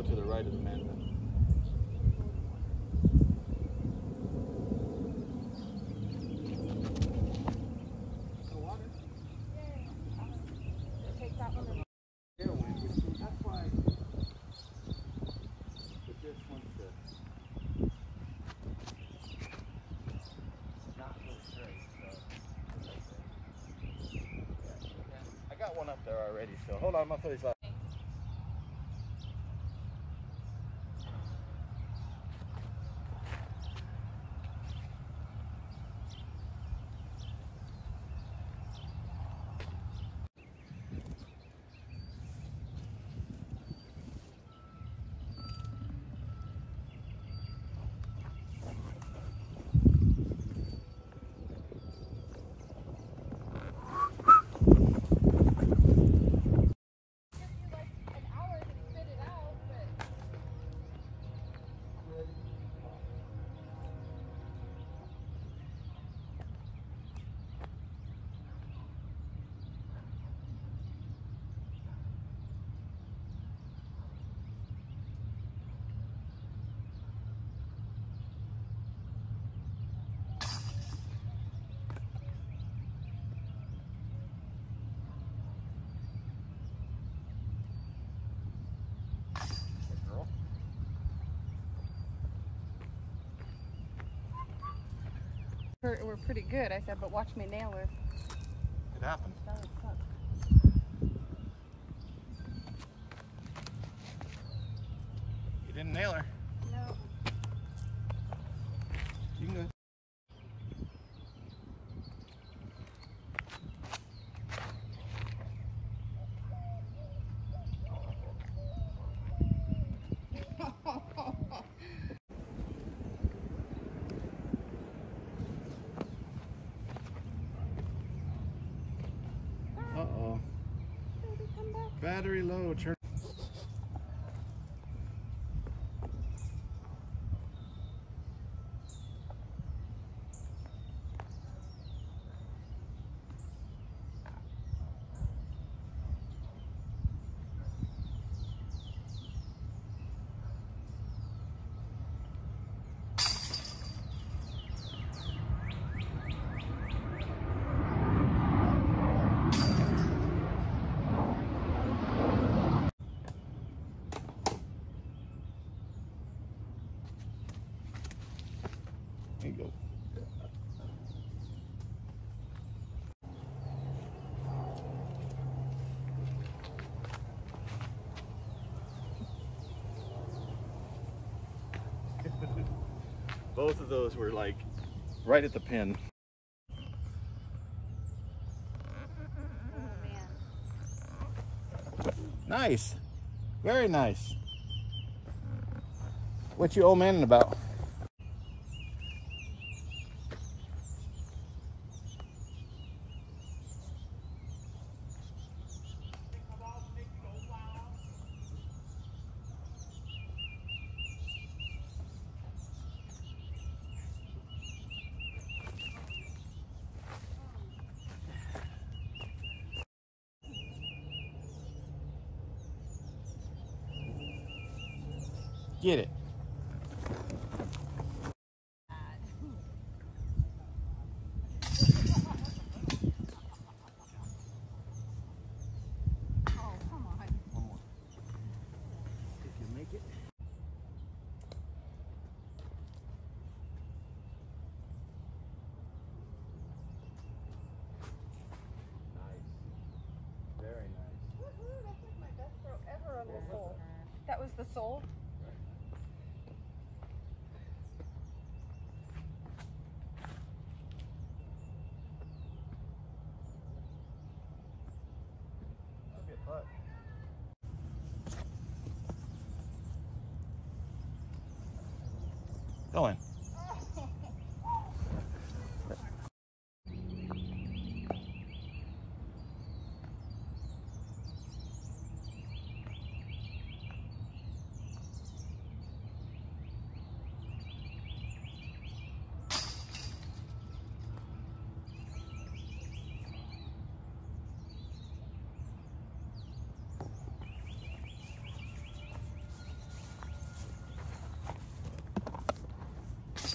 it to the right of the mandrel. Tailwind, which is- that's why with this one's the not go straight, so I got one up there already, so hold on, I'm gonna throw these out. girl. We're, we're pretty good, I said, but watch me nail her. It happened. That would suck. You didn't nail her. No. You can go. Uh-oh. Baby, come back. Battery low. Turn. Go. Both of those were like right at the pin. Oh. Nice. Very nice. What you old manning about? Get it. Oh, come on. One more. If you make it. Nice. Very nice. Woohoo, that's like my best throw ever on the sole. That was the sole? That'd be a putt. Go in.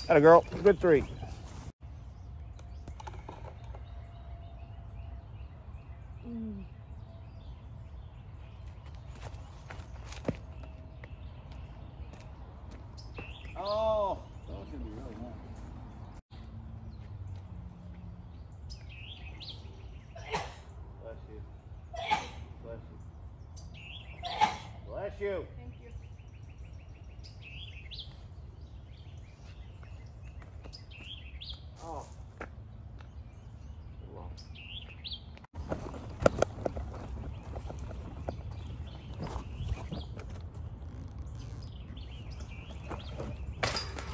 Had a girl. Good three. Oh, that was gonna be really nice. Bless you. Bless you. Bless you. Thank you. Oh. Well.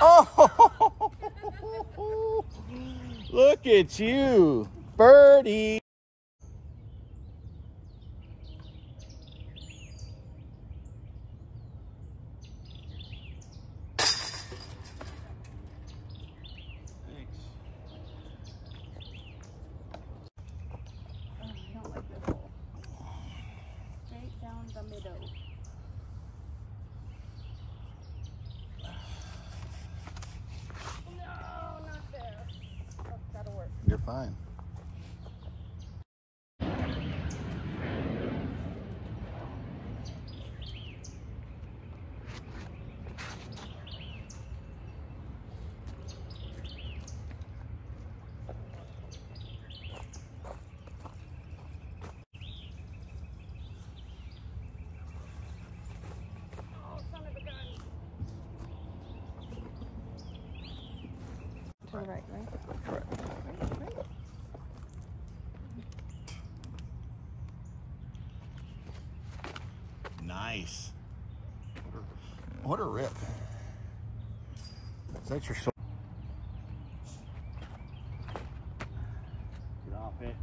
Oh, look at you, birdie. Thanks. Oh, I don't like this hole. Straight down the middle. No, not there. Oh, that'll work. You're fine. Oh, son of a gun. To the right, right? Correct. Nice. What a, what a rip. Is that your soul? Get off it.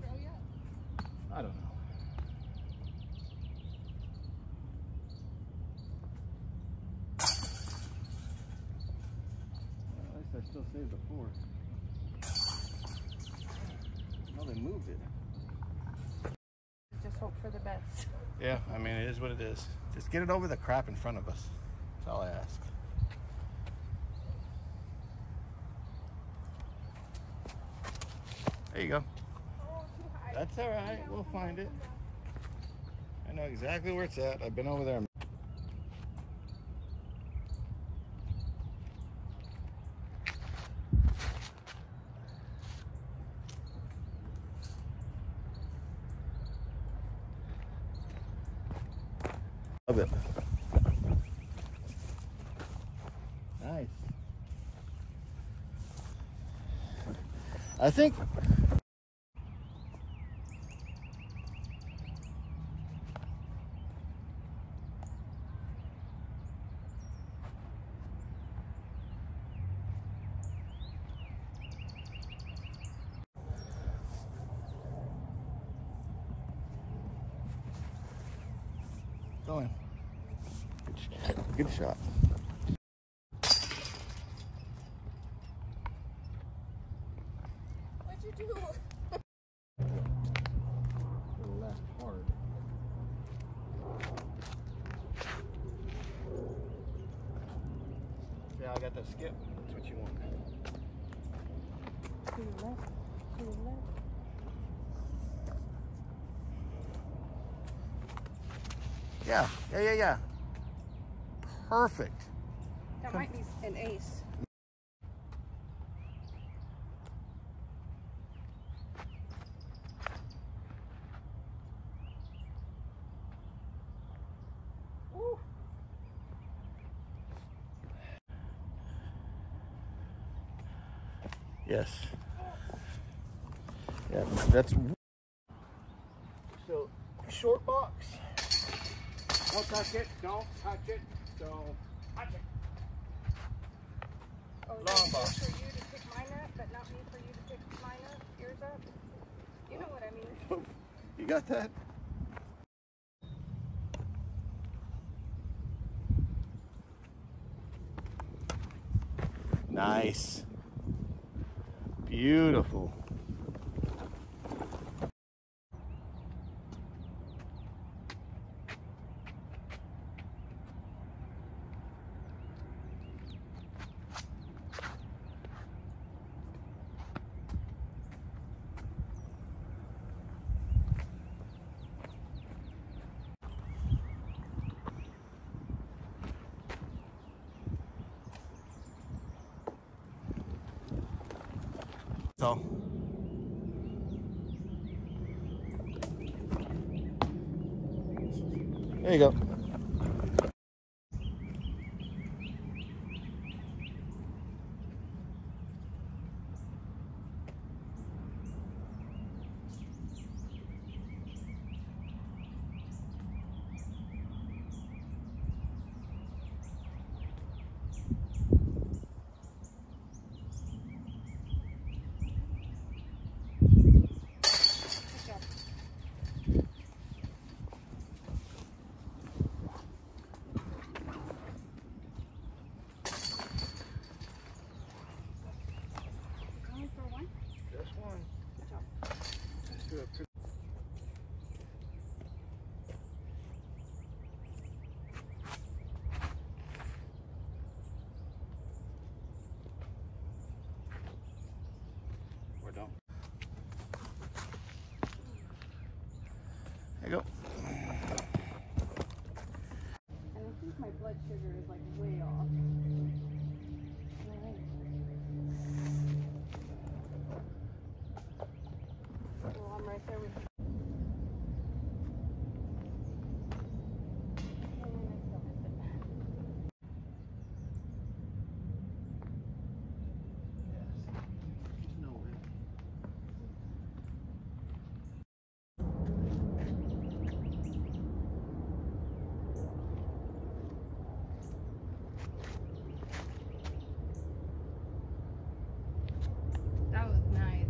Throw yet? I don't know. Well, at least I still saved the four. Well, they moved it. Just hope for the best. Yeah, I mean, it is what it is. Just get it over the crap in front of us. That's all I ask. There you go. Oh, too high. That's all right. We'll find it. I know exactly where it's at. I've been over there. Love it. Nice. I think Go in. Good, sh- good shot. What'd you do? left hard. Yeah, I got that skip. That's what you want. To the left. To the left. Yeah, yeah, yeah, yeah. Perfect. That might be an ace. Yes. Yeah, that's. So, short box. Don't touch it. Don't touch it. So. Oh, for you to pick but not me for you to pick up? You know what I mean. you got that? Nice. Beautiful. So. There you go. Good job. Going for one? Just one. Good job. Let's do it. We're done. There you go. And I think my blood sugar is like way off. Well, I'm right there with you. And I still missed it. That was nice.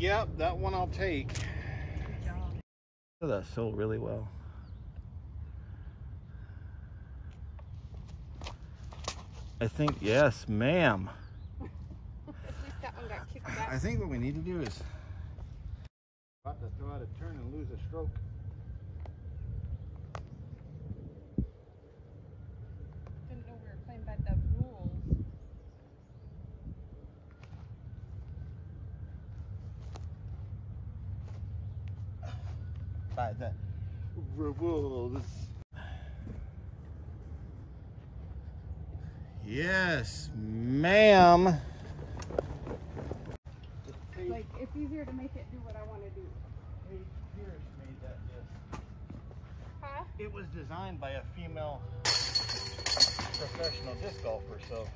Yep, that one I'll take. Good job. That sold really well. I think, yes, ma'am. At least that one got kicked back. I think what we need to do is about to throw out a turn and lose a stroke. Didn't know we were playing by the rules. By the rules. Yes, ma'am. Like, it's easier to make it do what I want to do. Pierce made that disc. Huh? It was designed by a female professional disc golfer, so.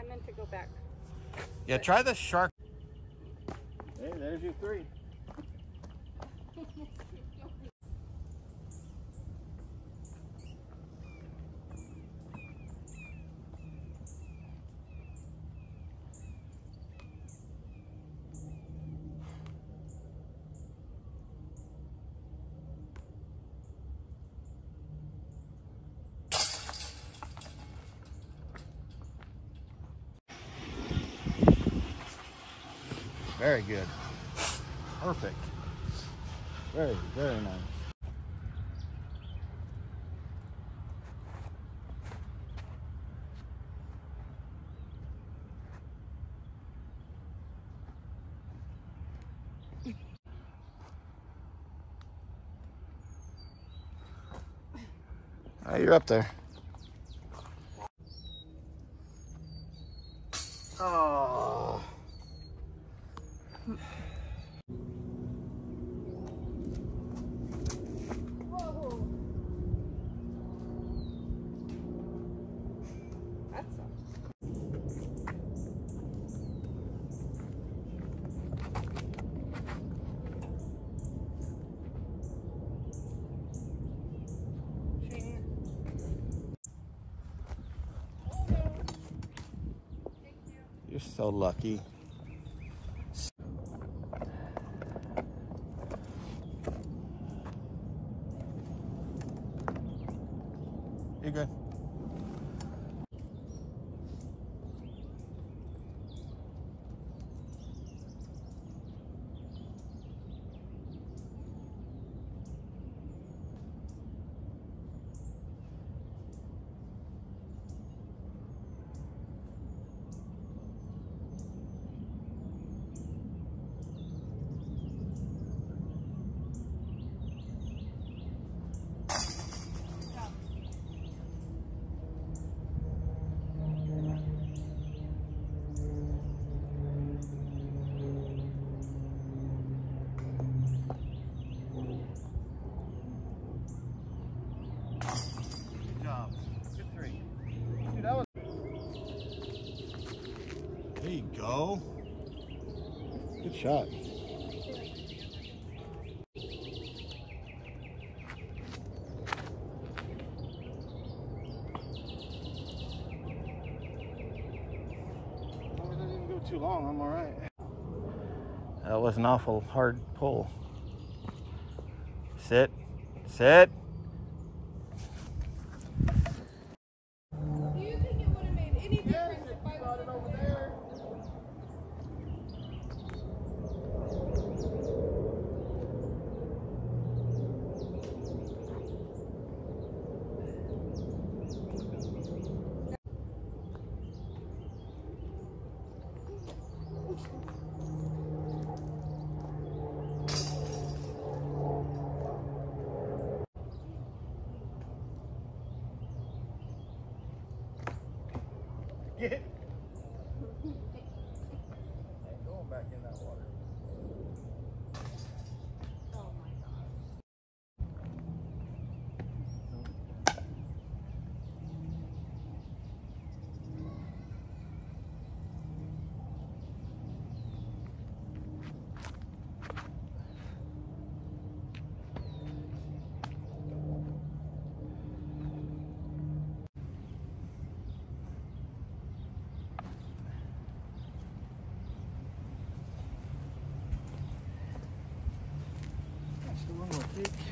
I meant to go back. Yeah, try the shark. Hey, there's your three. Very good. Perfect. Very, very nice. Oh, you're up there. So lucky. Shot. As long as I didn't go too long, I'm all right. That was an awful hard pull. Sit. Sit. Do you think it would have made any difference That's